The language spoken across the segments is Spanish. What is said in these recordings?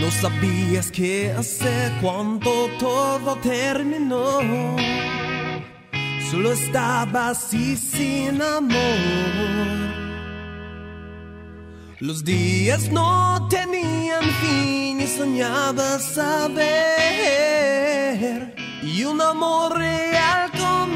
No sabías qué hacer cuando todo terminó. Solo estabas así sin amor. Los días no tenían fin y soñabas saber. Y un amor real como.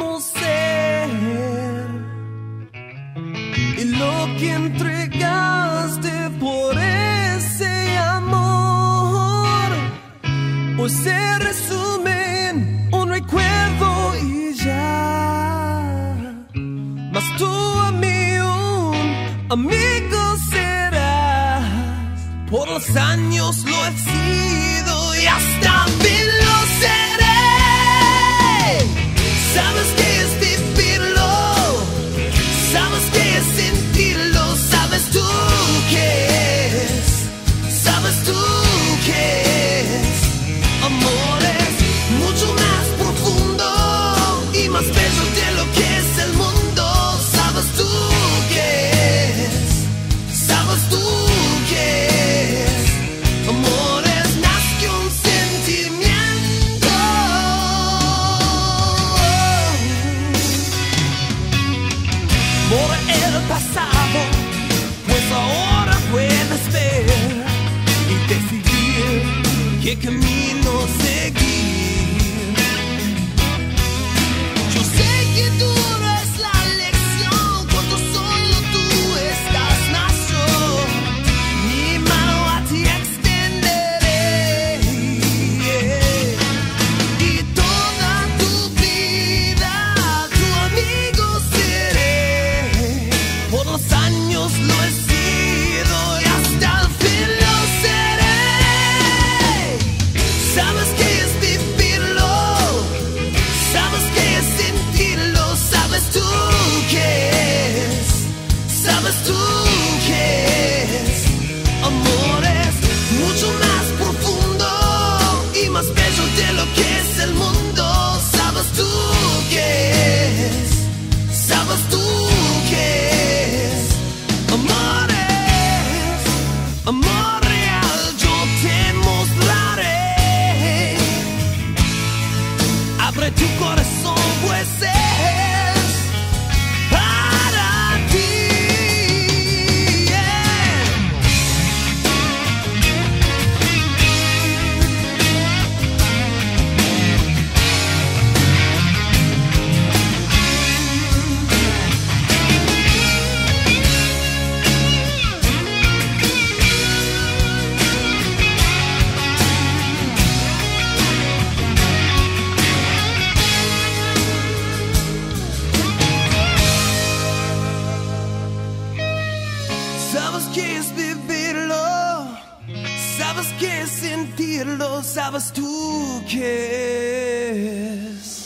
Ambos se resumen, un recuerdo y ya. Mas tú a mí un amigo serás. Por los años lo he sido y así. el pasado, pues ahora puedes ver y decidir qué camino seguir. amor real yo te mostraré. Abre tu corazón, pues es. Sabes que es vivirlo, sabes que es sentirlo, sabes tú que es.